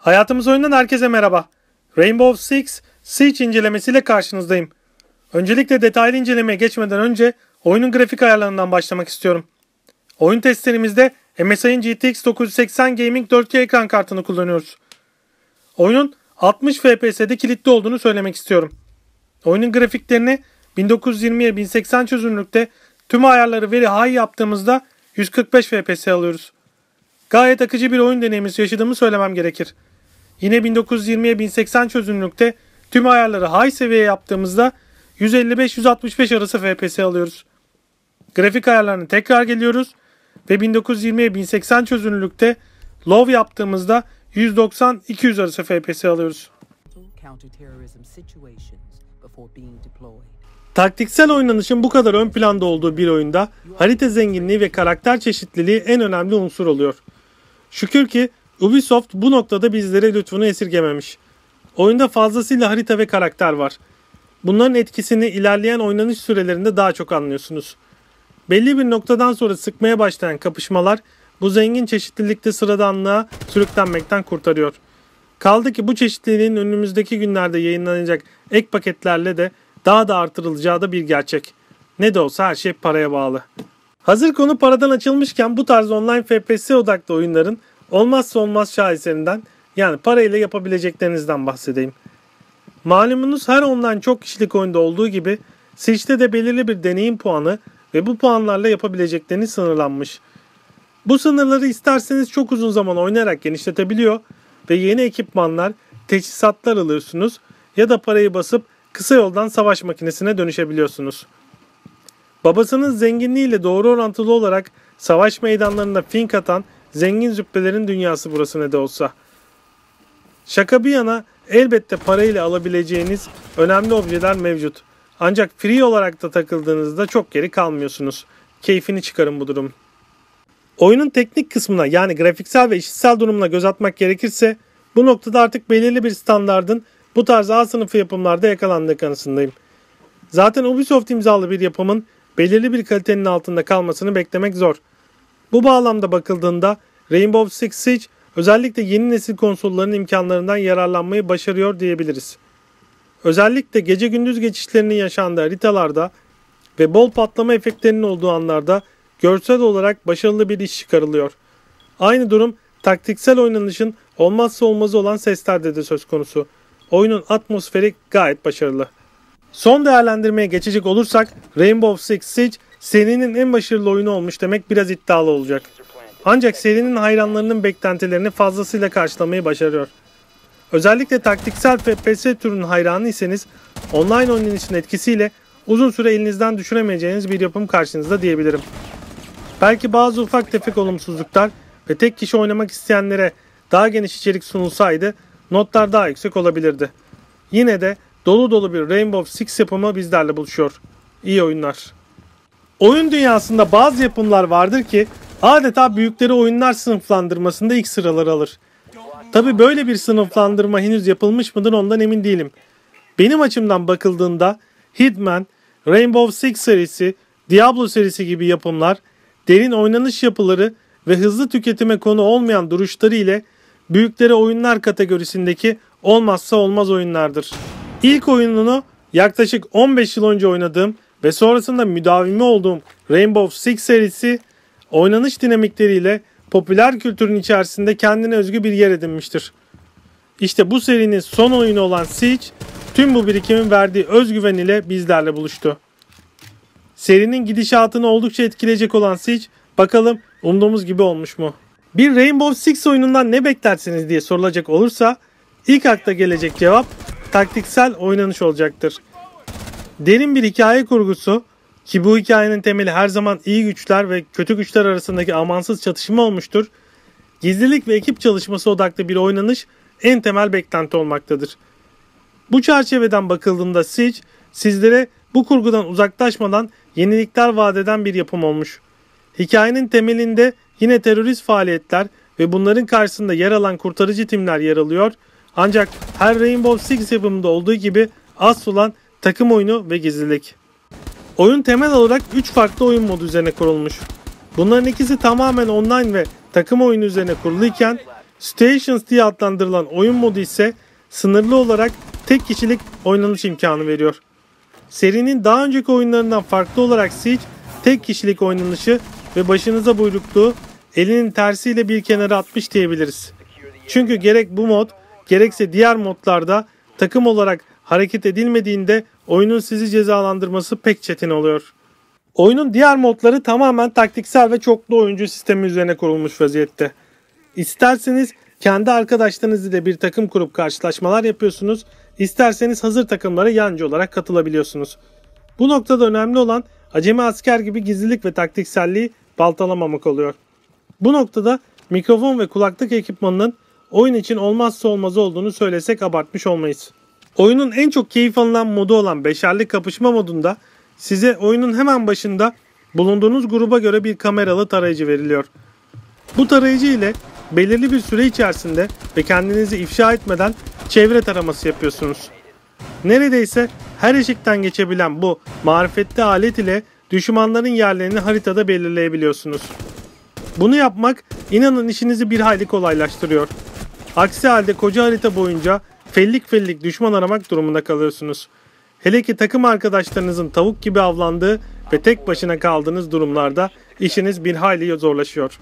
Hayatımız oyundan herkese merhaba. Rainbow Six Siege incelemesiyle karşınızdayım. Öncelikle detaylı incelemeye geçmeden önce oyunun grafik ayarlarından başlamak istiyorum. Oyun testlerimizde MSI'ın GTX 980 Gaming 4K ekran kartını kullanıyoruz. Oyunun 60 FPS'de kilitli olduğunu söylemek istiyorum. Oyunun grafiklerini 1920'ye 1080 çözünürlükte tüm ayarları veri high yaptığımızda 145 FPS alıyoruz. Gayet akıcı bir oyun deneyimi yaşadığımı söylemem gerekir. Yine 1920'ye 1080 çözünürlükte tüm ayarları high seviye yaptığımızda 155-165 arası FPS alıyoruz. Grafik ayarlarını tekrar geliyoruz ve 1920'ye 1080 çözünürlükte low yaptığımızda 190-200 arası FPS alıyoruz. Taktiksel oynanışın bu kadar ön planda olduğu bir oyunda harita zenginliği ve karakter çeşitliliği en önemli unsur oluyor. Şükür ki Ubisoft bu noktada bizlere lütfunu esirgememiş. Oyunda fazlasıyla harita ve karakter var. Bunların etkisini ilerleyen oynanış sürelerinde daha çok anlıyorsunuz. Belli bir noktadan sonra sıkmaya başlayan kapışmalar bu zengin çeşitlilikte sıradanlığa sürüklenmekten kurtarıyor. Kaldı ki bu çeşitliliğin önümüzdeki günlerde yayınlanacak ek paketlerle de daha da artırılacağı da bir gerçek. Ne de olsa her şey paraya bağlı. Hazır konu paradan açılmışken bu tarz online FPS odaklı oyunların olmazsa olmaz şaheserinden yani parayla yapabileceklerinizden bahsedeyim. Malumunuz her online çok kişilik oyunda olduğu gibi Switch'te de belirli bir deneyim puanı ve bu puanlarla yapabilecekleriniz sınırlanmış. Bu sınırları isterseniz çok uzun zaman oynayarak genişletebiliyor ve yeni ekipmanlar, teçhizatlar alıyorsunuz ya da parayı basıp kısa yoldan savaş makinesine dönüşebiliyorsunuz. Babasının zenginliğiyle doğru orantılı olarak savaş meydanlarında fink atan zengin züppelerin dünyası burası ne de olsa. Şaka bir yana elbette parayla alabileceğiniz önemli objeler mevcut. Ancak free olarak da takıldığınızda çok geri kalmıyorsunuz. Keyfini çıkarın bu durum. Oyunun teknik kısmına yani grafiksel ve işitsel durumuna göz atmak gerekirse bu noktada artık belirli bir standardın bu tarz A sınıfı yapımlarda yakalandığı kanısındayım. Zaten Ubisoft imzalı bir yapımın belirli bir kalitenin altında kalmasını beklemek zor. Bu bağlamda bakıldığında Rainbow Six Siege özellikle yeni nesil konsolların imkanlarından yararlanmayı başarıyor diyebiliriz. Özellikle gece gündüz geçişlerinin yaşandığı haritalarda ve bol patlama efektlerinin olduğu anlarda görsel olarak başarılı bir iş çıkarılıyor. Aynı durum taktiksel oynanışın olmazsa olmazı olan seslerde de söz konusu. Oyunun atmosferi gayet başarılı. Son değerlendirmeye geçecek olursak Rainbow Six Siege serinin en başarılı oyunu olmuş demek biraz iddialı olacak. Ancak serinin hayranlarının beklentilerini fazlasıyla karşılamayı başarıyor. Özellikle taktiksel FPS türünün hayranıysanız online oynanışın etkisiyle uzun süre elinizden düşüremeyeceğiniz bir yapım karşınızda diyebilirim. Belki bazı ufak tefek olumsuzluklar ve tek kişi oynamak isteyenlere daha geniş içerik sunulsaydı notlar daha yüksek olabilirdi. Yine de dolu dolu bir Rainbow Six yapımı bizlerle buluşuyor. İyi oyunlar. Oyun dünyasında bazı yapımlar vardır ki adeta büyükleri oyunlar sınıflandırmasında ilk sıraları alır. Tabi böyle bir sınıflandırma henüz yapılmış mıdır ondan emin değilim. Benim açımdan bakıldığında Hitman, Rainbow Six serisi, Diablo serisi gibi yapımlar derin oynanış yapıları ve hızlı tüketime konu olmayan duruşları ile büyükleri oyunlar kategorisindeki olmazsa olmaz oyunlardır. İlk oyununu yaklaşık 15 yıl önce oynadığım ve sonrasında müdavimi olduğum Rainbow Six serisi oynanış dinamikleriyle popüler kültürün içerisinde kendine özgü bir yer edinmiştir. İşte bu serinin son oyunu olan Siege tüm bu birikimin verdiği özgüven ile bizlerle buluştu. Serinin gidişatını oldukça etkileyecek olan Siege bakalım umduğumuz gibi olmuş mu? Bir Rainbow Six oyunundan ne beklersiniz diye sorulacak olursa ilk akla gelecek cevap taktiksel oynanış olacaktır. Derin bir hikaye kurgusu ki bu hikayenin temeli her zaman iyi güçler ve kötü güçler arasındaki amansız çatışma olmuştur. Gizlilik ve ekip çalışması odaklı bir oynanış en temel beklenti olmaktadır. Bu çerçeveden bakıldığında Siege sizlere bu kurgudan uzaklaşmadan yenilikler vaat eden bir yapım olmuş. Hikayenin temelinde yine terörist faaliyetler ve bunların karşısında yer alan kurtarıcı timler yer alıyor. Ancak her Rainbow Six yapımında olduğu gibi asıl olan takım oyunu ve gizlilik. Oyun temel olarak 3 farklı oyun modu üzerine kurulmuş. Bunların ikisi tamamen online ve takım oyunu üzerine kuruluyken Stations diye adlandırılan oyun modu ise sınırlı olarak tek kişilik oynanış imkanı veriyor. Serinin daha önceki oyunlarından farklı olarak Siege tek kişilik oynanışı ve başınıza buyrukluğu elinin tersiyle bir kenara atmış diyebiliriz. Çünkü gerek bu mod gerekse diğer modlarda takım olarak hareket edilmediğinde oyunun sizi cezalandırması pek çetin oluyor. Oyunun diğer modları tamamen taktiksel ve çoklu oyuncu sistemi üzerine kurulmuş vaziyette. İsterseniz kendi arkadaşlarınız ile bir takım kurup karşılaşmalar yapıyorsunuz, isterseniz hazır takımlara yancı olarak katılabiliyorsunuz. Bu noktada önemli olan acemi asker gibi gizlilik ve taktikselliği baltalamamak oluyor. Bu noktada mikrofon ve kulaklık ekipmanının oyun için olmazsa olmazı olduğunu söylesek abartmış olmayız. Oyunun en çok keyif alınan modu olan beşerli kapışma modunda size oyunun hemen başında bulunduğunuz gruba göre bir kameralı tarayıcı veriliyor. Bu tarayıcı ile belirli bir süre içerisinde ve kendinizi ifşa etmeden çevre taraması yapıyorsunuz. Neredeyse her eşikten geçebilen bu marifetli alet ile düşmanların yerlerini haritada belirleyebiliyorsunuz. Bunu yapmak inanın işinizi bir hayli kolaylaştırıyor. Aksi halde koca harita boyunca fellik fellik düşman aramak durumunda kalıyorsunuz. Hele ki takım arkadaşlarınızın tavuk gibi avlandığı ve tek başına kaldığınız durumlarda işiniz bir hayli zorlaşıyor.